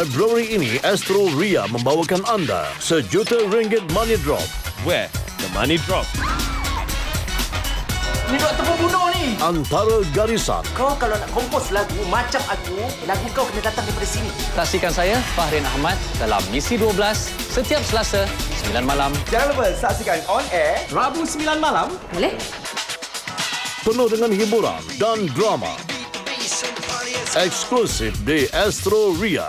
Februari ini Astro Ria membawakan anda sejuta ringgit money drop. Where the money drop? Ni doktor pembunuh ni. Antara garisan. Kau kalau nak kompos lagu macam aku, lagu kau kena datang daripada sini. Saksikan saya, Fahrin Ahmad dalam Misi 12 setiap Selasa 9 malam. Jangan lupa saksikan On Air Rabu 9 malam. Boleh? Penuh dengan hiburan dan drama. Eksklusif di Astro Ria.